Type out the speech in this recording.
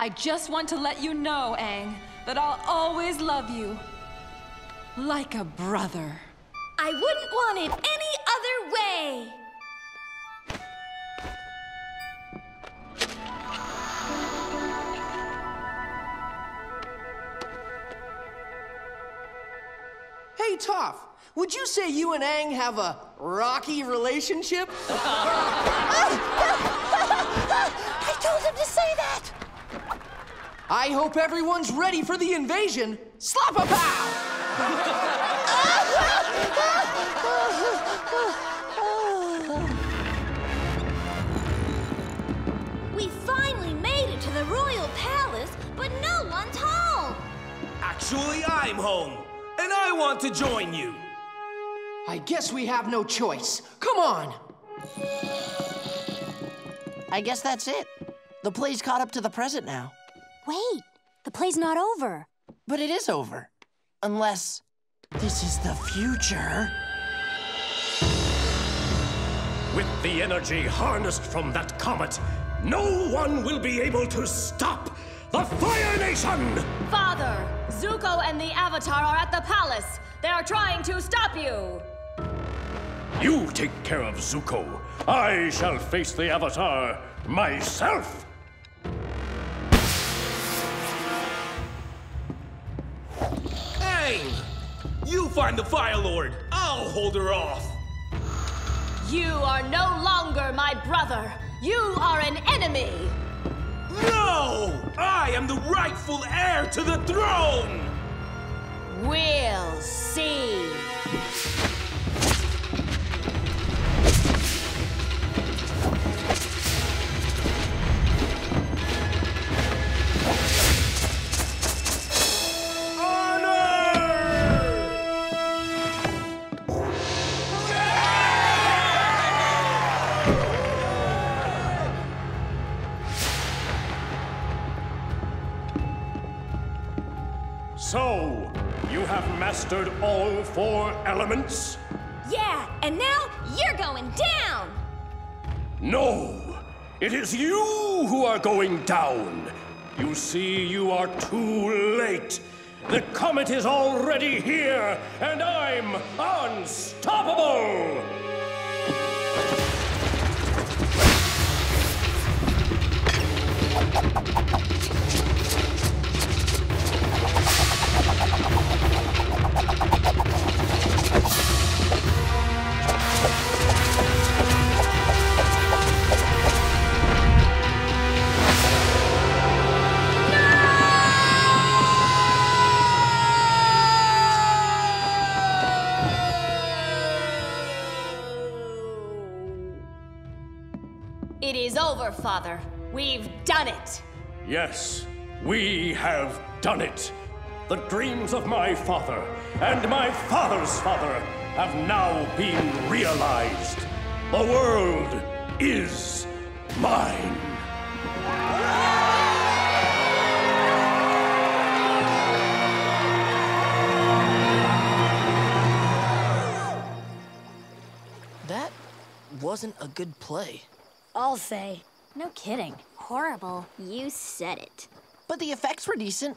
I just want to let you know, Aang, that I'll always love you. Like a brother. I wouldn't want it any other way. Hey, Toph, would you say you and Aang have a rocky relationship? I hope everyone's ready for the invasion. Slap a pow! We finally made it to the royal palace, but no one's home. Actually, I'm home, and I want to join you. I guess we have no choice. Come on! I guess that's it. The play's caught up to the present now. Wait, the play's not over. But it is over. Unless this is the future. With the energy harnessed from that comet, no one will be able to stop the Fire Nation! Father, Zuko and the Avatar are at the palace. They are trying to stop you. You take care of Zuko. I shall face the Avatar myself. You find the Fire Lord. I'll hold her off. You are no longer my brother. You are an enemy. No! I am the rightful heir to the throne! We'll see. So, you have mastered all four elements? Yeah, and now you're going down. No! It is you who are going down! You see, you are too late! The comet is already here, and I'm unstoppable! It is over, Father. We've done it. Yes, we have done it. The dreams of my father and my father's father have now been realized. The world is mine. That wasn't a good play. I'll say. No kidding. Horrible. You said it. But the effects were decent.